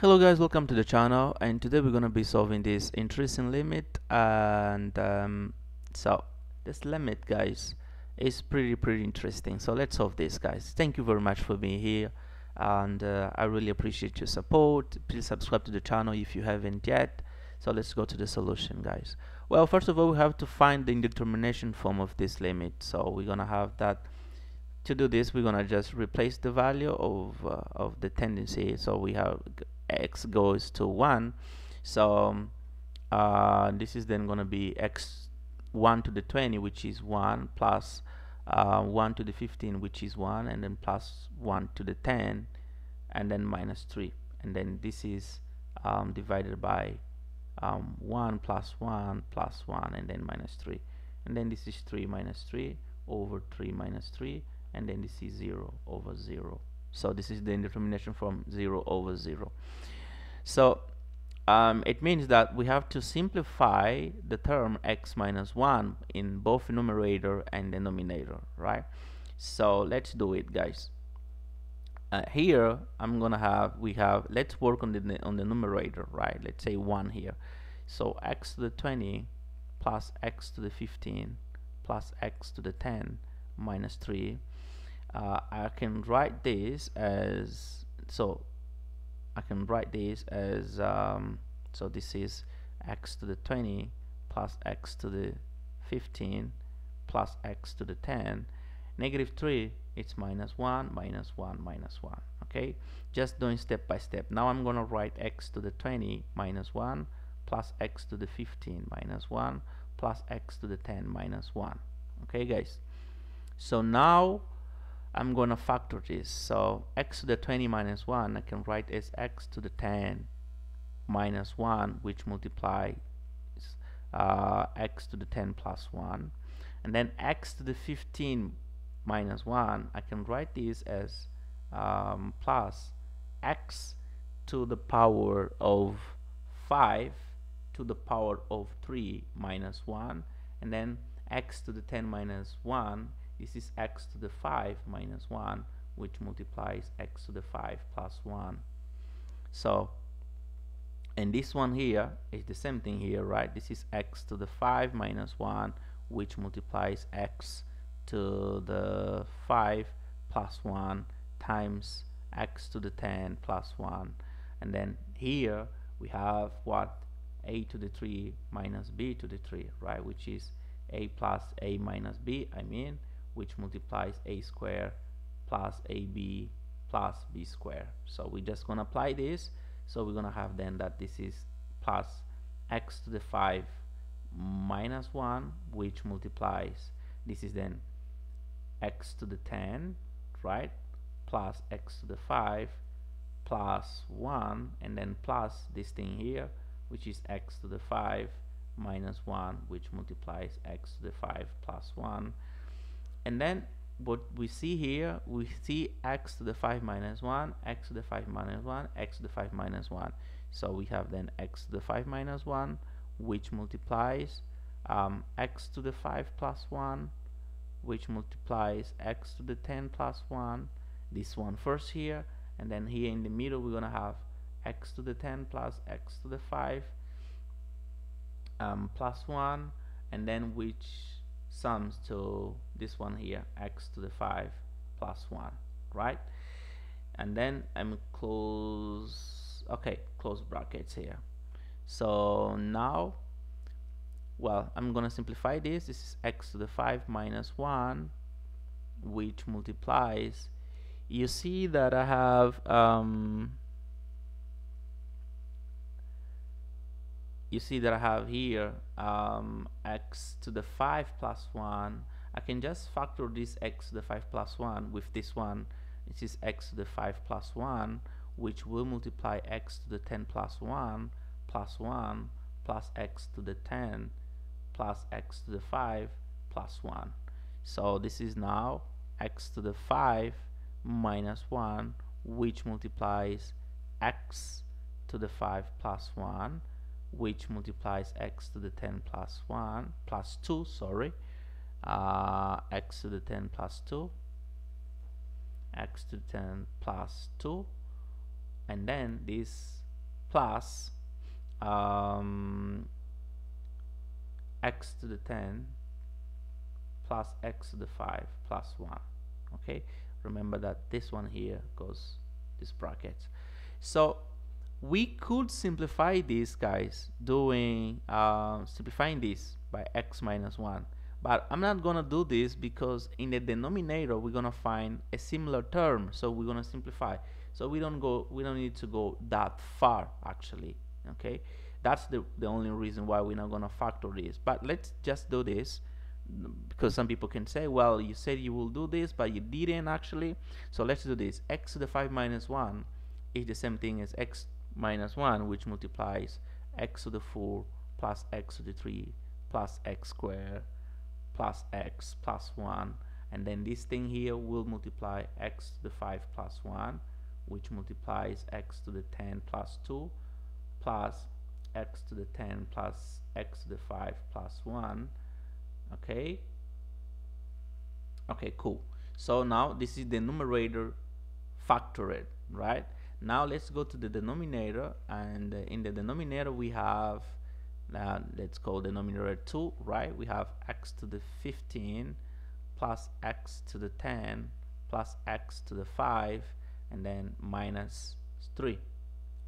Hello guys, welcome to the channel and today we're gonna be solving this interesting limit and um, so this limit guys is pretty pretty interesting. So let's solve this guys. Thank you very much for being here and uh, I really appreciate your support. Please subscribe to the channel if you haven't yet. So let's go to the solution guys. Well first of all we have to find the indetermination form of this limit. So we're gonna have that to do this we're gonna just replace the value of uh, of the tendency. So we have x goes to 1 so um, uh, this is then going to be x 1 to the 20 which is 1 plus, uh, 1 to the 15 which is 1 and then plus 1 to the 10 and then minus 3 and then this is um, divided by um, 1 plus 1 plus 1 and then minus 3 and then this is 3 minus 3 over 3 minus 3 and then this is 0 over 0 so this is the indetermination from 0 over 0 so um, it means that we have to simplify the term x minus 1 in both numerator and denominator right? So let's do it guys. Uh, here I'm gonna have we have let's work on the on the numerator right? Let's say 1 here. So x to the 20 plus x to the 15 plus x to the 10 minus 3 uh, I can write this as so I can write this as um, so this is x to the 20 plus x to the 15 plus x to the 10 negative 3 it's minus 1 minus 1 minus 1 okay? Just doing step by step. Now I'm gonna write x to the 20 minus 1 plus x to the 15 minus 1 plus x to the 10 minus 1 okay guys? So now I'm gonna factor this. So x to the 20 minus 1 I can write as x to the 10 minus 1 which multiplies uh, x to the 10 plus 1 and then x to the 15 minus 1 I can write this as um, plus x to the power of 5 to the power of 3 minus 1 and then x to the 10 minus 1 this is x to the 5 minus 1 which multiplies x to the 5 plus 1 so and this one here is the same thing here right? This is x to the 5 minus 1 which multiplies x to the 5 plus 1 times x to the 10 plus 1 and then here we have what? A to the 3 minus b to the 3 right? Which is a plus a minus b I mean which multiplies a square plus ab plus b square. So we're just gonna apply this. So we're gonna have then that this is plus x to the 5 minus 1 which multiplies this is then x to the 10 right? Plus x to the 5 plus 1 and then plus this thing here which is x to the 5 minus 1 which multiplies x to the 5 plus 1 and then what we see here we see x to the 5 minus 1 x to the 5 minus 1 x to the 5 minus 1 so we have then x to the 5 minus 1 which multiplies um, x to the 5 plus 1 which multiplies x to the 10 plus 1 this one first here and then here in the middle we're gonna have x to the 10 plus x to the 5 um, plus 1 and then which sums to this one here x to the 5 plus 1 right? And then I'm close okay close brackets here. So now well I'm gonna simplify this. This is x to the 5 minus 1 which multiplies. You see that I have um, you see that I have here um, x to the 5 plus 1 I can just factor this x to the 5 plus 1 with this one. This is x to the 5 plus 1 which will multiply x to the 10 plus 1 plus 1 plus x to the 10 plus x to the 5 plus 1 so this is now x to the 5 minus 1 which multiplies x to the 5 plus 1 which multiplies x to the 10 plus 1 plus 2 sorry uh, x to the 10 plus 2 x to the 10 plus 2 and then this plus um, x to the 10 plus x to the 5 plus 1 okay? Remember that this one here goes this bracket. So we could simplify this guys doing uh, simplifying this by x minus 1 but I'm not gonna do this because in the denominator we're gonna find a similar term so we're gonna simplify. So we don't go we don't need to go that far actually okay? That's the, the only reason why we're not gonna factor this. But let's just do this because some people can say well you said you will do this but you didn't actually. So let's do this. X to the 5 minus 1 is the same thing as x minus 1 which multiplies x to the 4 plus x to the 3 plus x squared plus x plus 1 and then this thing here will multiply x to the 5 plus 1 which multiplies x to the 10 plus 2 plus x to the 10 plus x to the 5 plus 1 okay? Okay cool. So now this is the numerator factored right? Now let's go to the denominator. And in the denominator we have uh, let's call the denominator 2 right? We have x to the 15 plus x to the 10 plus x to the 5 and then minus 3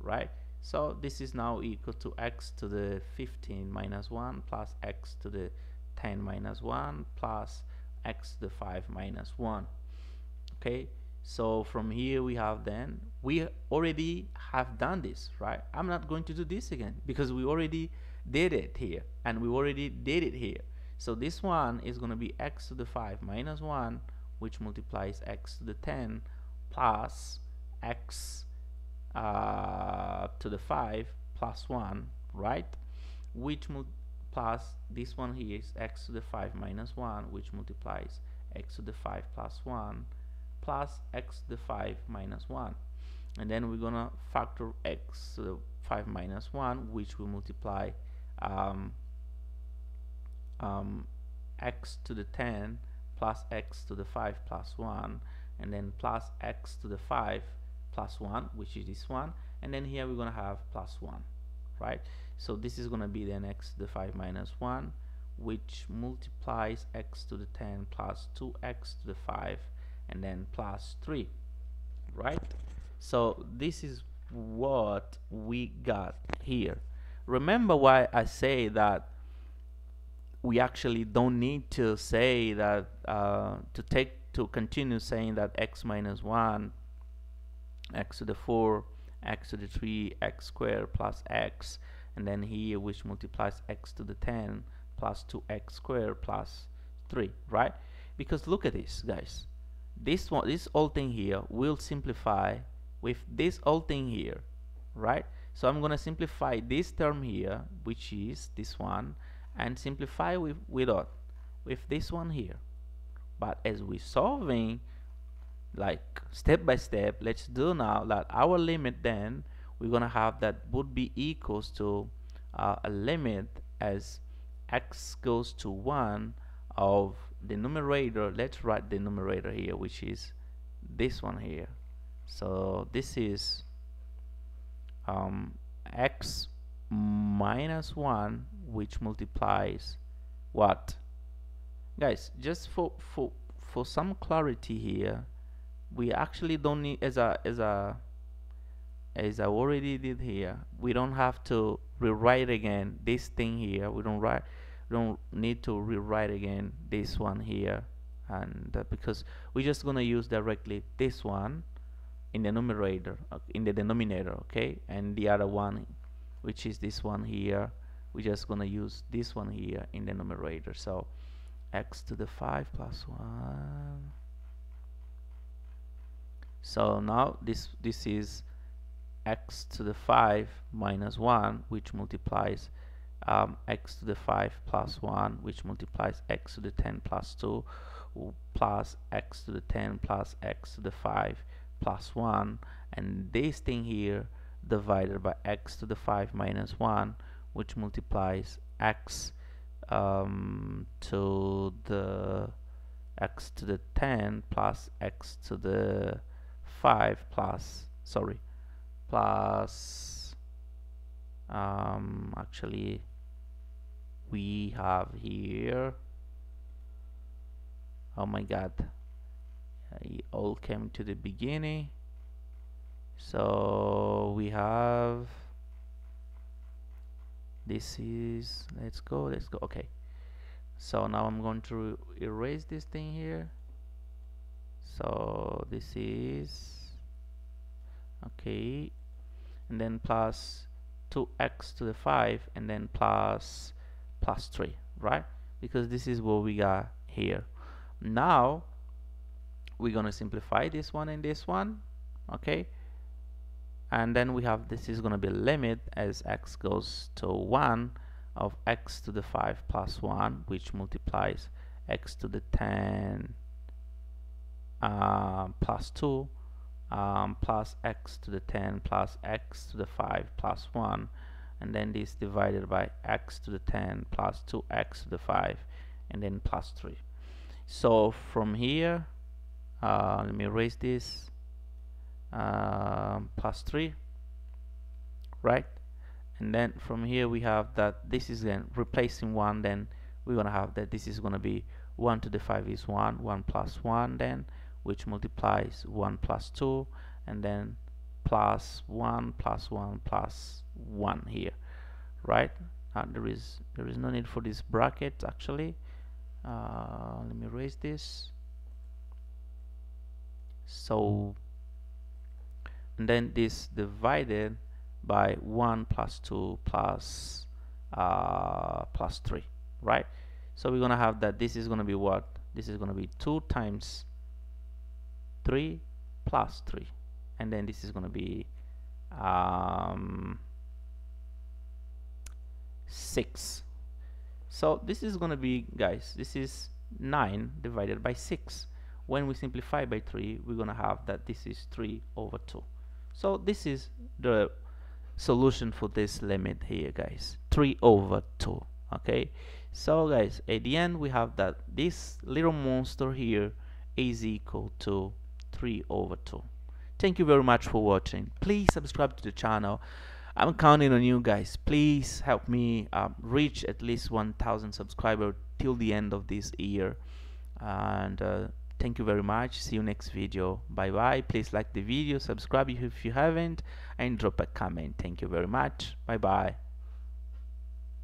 right? So this is now equal to x to the 15 minus 1 plus x to the 10 minus 1 plus x to the 5 minus 1 okay? So from here we have then we already have done this right? I'm not going to do this again because we already did it here and we already did it here. So this one is going to be x to the 5 minus 1 which multiplies x to the 10 plus x uh, to the 5 plus 1 right? Which plus this one here is x to the 5 minus 1 which multiplies x to the 5 plus 1 plus x to the 5 minus 1 and then we're gonna factor x to the 5 minus 1 which will multiply um, um, x to the 10 plus x to the 5 plus 1 and then plus x to the 5 plus 1 which is this one and then here we're gonna have plus 1 right? So this is gonna be then x to the 5 minus 1 which multiplies x to the 10 plus 2x to the 5 and then plus 3 right? So this is what we got here remember why I say that we actually don't need to say that uh, to take to continue saying that x minus 1 x to the 4 x to the 3 x squared plus x and then here which multiplies x to the 10 plus 2x squared plus 3 right? Because look at this guys. This one this whole thing here will simplify with this whole thing here right so I'm gonna simplify this term here which is this one and simplify with without with this one here. But as we're solving like step by step let's do now that our limit then we're gonna have that would be equals to uh, a limit as x goes to 1 of the numerator. Let's write the numerator here which is this one here. So this is um, x minus 1 which multiplies what? Guys just for for for some clarity here we actually don't need as a as a as I already did here we don't have to rewrite again this thing here. We don't write don't need to rewrite again this one here. And uh, because we're just gonna use directly this one in the numerator uh, in the denominator okay? And the other one which is this one here we're just gonna use this one here in the numerator. So x to the 5 plus 1 so now this this is x to the 5 minus 1 which multiplies um, x to the 5 plus 1 which multiplies x to the 10 plus 2 plus x to the 10 plus x to the 5 plus 1 and this thing here divided by x to the 5 minus 1 which multiplies x um, to the x to the 10 plus x to the 5 plus sorry plus um, actually we have here. Oh my god it all came to the beginning. So we have this is let's go let's go okay. So now I'm going to erase this thing here. So this is okay. And then plus 2x to the 5 and then plus plus 3 right? Because this is what we got here. Now we're gonna simplify this one and this one okay? And then we have this is gonna be limit as x goes to 1 of x to the 5 plus 1 which multiplies x to the 10 uh, plus 2 um, plus x to the 10 plus x to the 5 plus 1 and then this divided by x to the 10 plus 2x to the 5 and then plus 3 so from here uh, let me erase this. Uh, plus 3 right? And then from here we have that this is then replacing 1 then we're gonna have that this is gonna be 1 to the 5 is 1 1 plus 1 then which multiplies 1 plus 2 and then plus 1 plus 1 plus 1 here right? Uh, there is there is no need for this bracket actually. Uh, let me erase this so and then this divided by 1 plus 2 plus, uh, plus 3 right? So we're gonna have that this is gonna be what? This is gonna be 2 times 3 plus 3 and then this is gonna be um, 6 so this is gonna be guys this is 9 divided by 6 when we simplify by 3 we're gonna have that this is 3 over 2 so this is the solution for this limit here guys. 3 over 2 okay? So guys at the end we have that this little monster here is equal to 3 over 2 thank you very much for watching. Please subscribe to the channel. I'm counting on you guys. Please help me uh, reach at least 1000 subscribers till the end of this year. And uh, thank you very much. See you next video. Bye bye please like the video subscribe if you haven't and drop a comment. Thank you very much. Bye bye